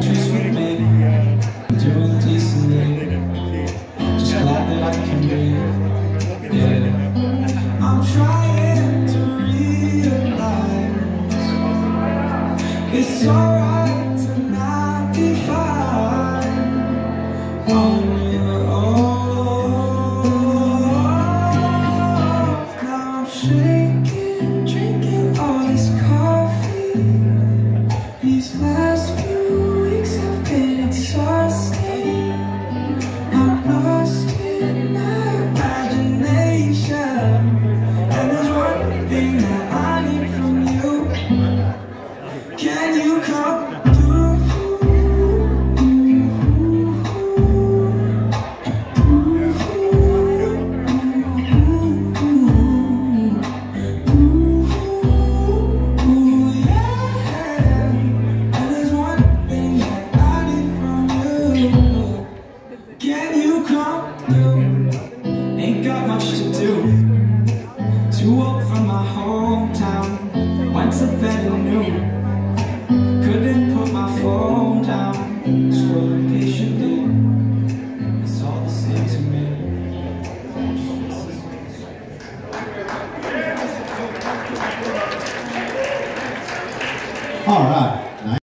Just with me, doing decently. Just glad that I can be. I'm trying to realize it's alright to not be fine Ain't got much to do. Too old from my hometown. Went to bed at noon. Couldn't put my phone down. Scrolling patiently. It's all the same to me. All right.